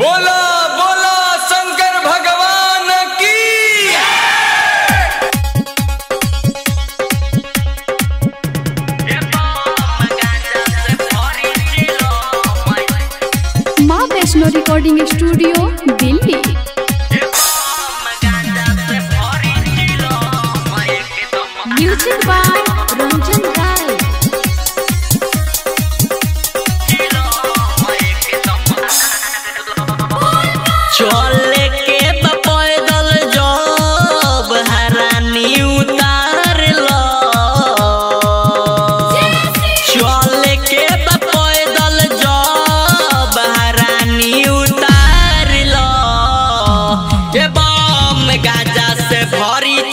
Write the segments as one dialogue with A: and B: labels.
A: बोला बोला शंकर भगवान की।
B: माँ वैष्णो रिकॉर्डिंग स्टूडियो दिल्ली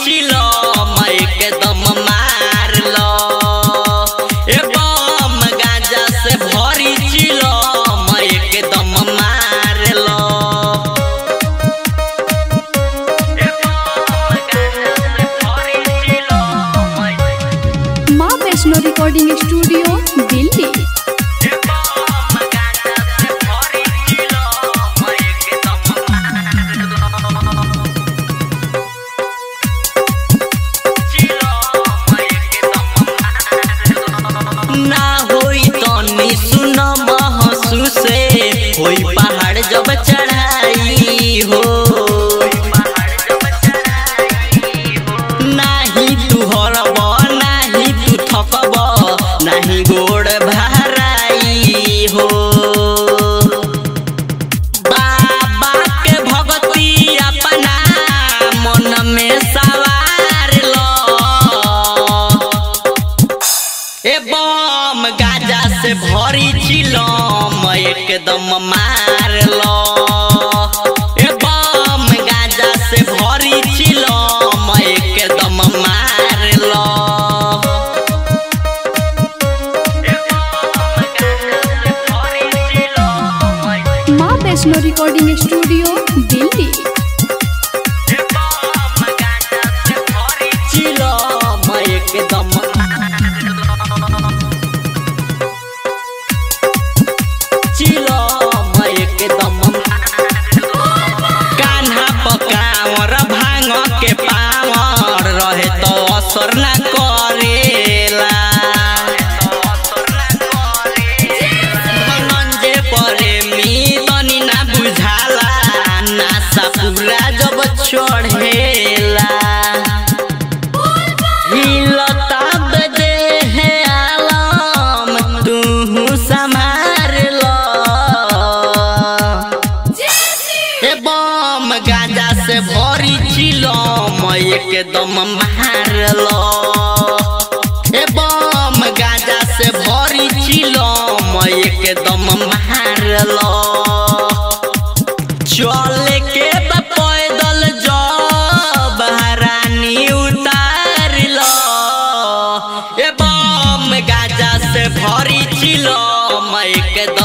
C: भरी चिलो के दम मार लो। ए बम गाजा से भरी चिलो मैं के दम मार लो।
B: माँ वैष्णो रिकॉर्डिंग स्टूडियो दिल्ली।
C: पहाड़ जब चढ़ाई हो, नाही तू हरब, नाही तू थकब, नाही गोड़ भराई हो। अपना मन में सवार लो। ए बम गाजा से भरी चिलम। चिलम एकदम मार लो।
B: माँ रिकॉर्डिंग स्टूडियो दिल्ली।
C: के पावर रहे तो असर ना करेला। प्रेमी तनी ना बुझाला। नासा पूरा जब चढ़ेला एक दम मार लो। हे बम गाजा से भरी चिलो। मैं एक दम मार लो। चल के पैदल जब हरानी उतार लो। हे बम गाजा से भरी चिलो। मैं एक दम